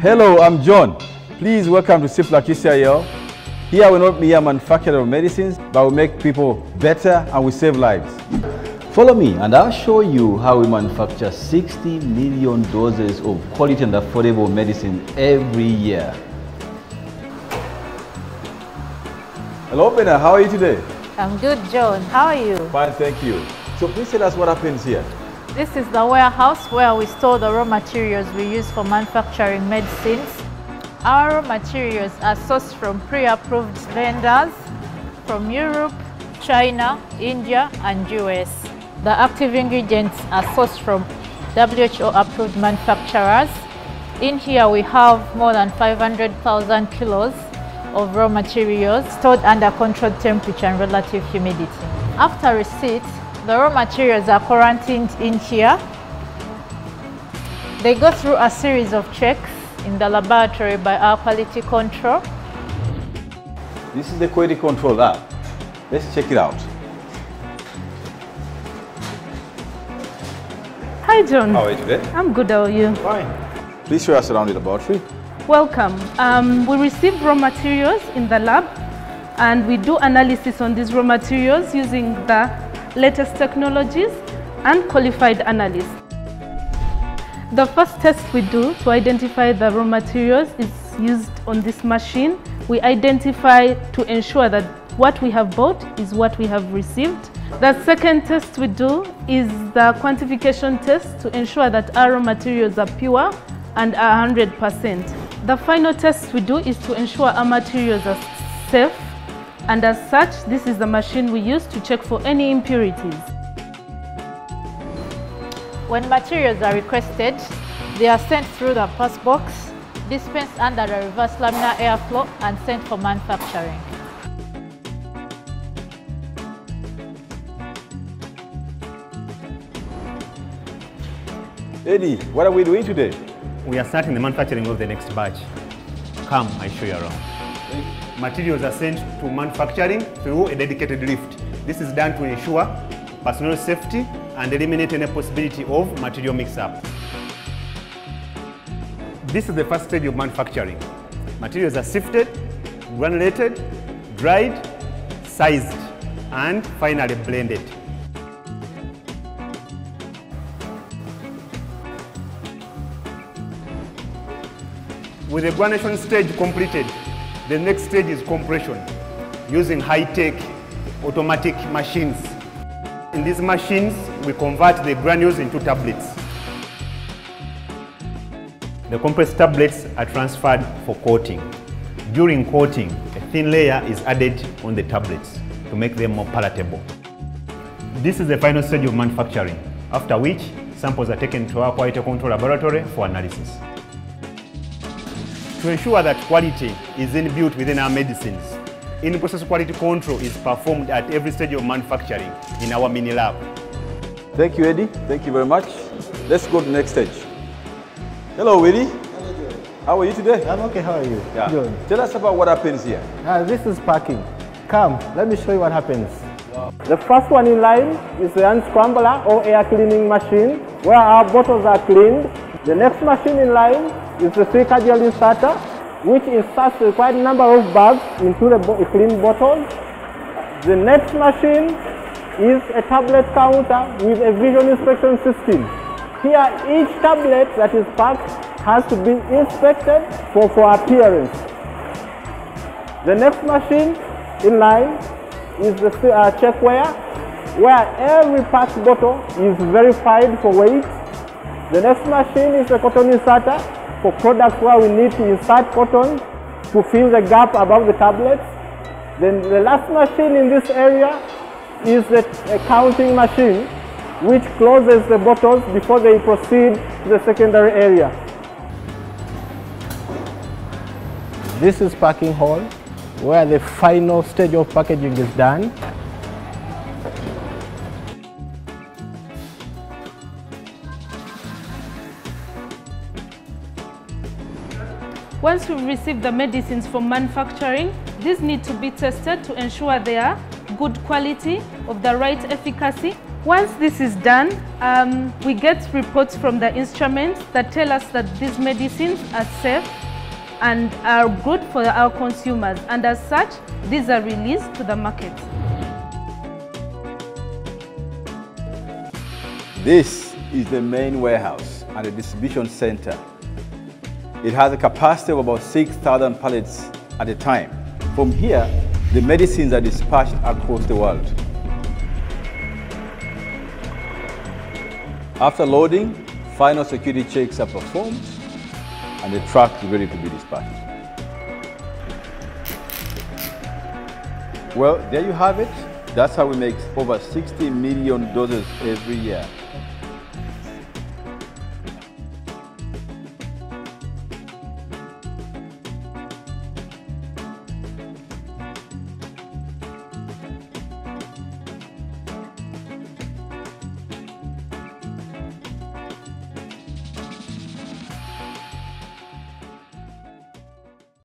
Hello, I'm John. Please welcome to Cipla QCIL. Here we're not be a manufacturer of medicines, but we make people better and we save lives. Follow me and I'll show you how we manufacture 60 million doses of quality and affordable medicine every year. Hello, Bena. How are you today? I'm good, John. How are you? Fine, thank you. So please tell us what happens here. This is the warehouse where we store the raw materials we use for manufacturing medicines. Our raw materials are sourced from pre-approved vendors from Europe, China, India and US. The active ingredients are sourced from WHO-approved manufacturers. In here we have more than 500,000 kilos of raw materials stored under controlled temperature and relative humidity. After receipt, the raw materials are quarantined in here. They go through a series of checks in the laboratory by our quality control. This is the quality control lab. Let's check it out. Hi, John. How are you today? I'm good. How are you? Fine. Please show us around the laboratory. Welcome. Um, we receive raw materials in the lab and we do analysis on these raw materials using the latest technologies and qualified analysts. The first test we do to identify the raw materials is used on this machine. We identify to ensure that what we have bought is what we have received. The second test we do is the quantification test to ensure that our raw materials are pure and are 100%. The final test we do is to ensure our materials are safe and as such, this is the machine we use to check for any impurities. When materials are requested, they are sent through the pass box, dispensed under the reverse laminar airflow and sent for manufacturing. Eddie, what are we doing today? We are starting the manufacturing of the next batch. Come, I show you around. Materials are sent to manufacturing through a dedicated lift. This is done to ensure personal safety and eliminate any possibility of material mix-up. This is the first stage of manufacturing. Materials are sifted, granulated, dried, sized, and finally blended. With the granulation stage completed, the next stage is compression using high-tech automatic machines. In these machines, we convert the granules into tablets. The compressed tablets are transferred for coating. During coating, a thin layer is added on the tablets to make them more palatable. This is the final stage of manufacturing, after which samples are taken to our quality control laboratory for analysis. To ensure that quality is inbuilt within our medicines, in-process quality control is performed at every stage of manufacturing in our mini lab. Thank you, Eddie. Thank you very much. Let's go to the next stage. Hello, Eddie. How are you today? I'm okay, how are you? Yeah. Good. Tell us about what happens here. Uh, this is packing. Come, let me show you what happens. The first one in line is the unscrambler or air cleaning machine where our bottles are cleaned. The next machine in line is the silica gel inserter which inserts the required number of bags into the clean bottles. The next machine is a tablet counter with a vision inspection system. Here each tablet that is packed has to be inspected for, for appearance. The next machine in line is the uh, checkweigher where every packed bottle is verified for weight. The next machine is the cotton inserter for products where we need to insert cotton to fill the gap above the tablets. Then the last machine in this area is the counting machine which closes the bottles before they proceed to the secondary area. This is packing hall where the final stage of packaging is done. Once we receive the medicines from manufacturing, these need to be tested to ensure they are good quality, of the right efficacy, Once this is done, um, we get reports from the instruments that tell us that these medicines are safe and are good for our consumers. And as such, these are released to the market. This is the main warehouse and the distribution center. It has a capacity of about 6,000 pallets at a time. From here, the medicines are dispatched across the world. After loading, final security checks are performed and the truck is ready to be dispatched. Well, there you have it. That's how we make over 60 million doses every year.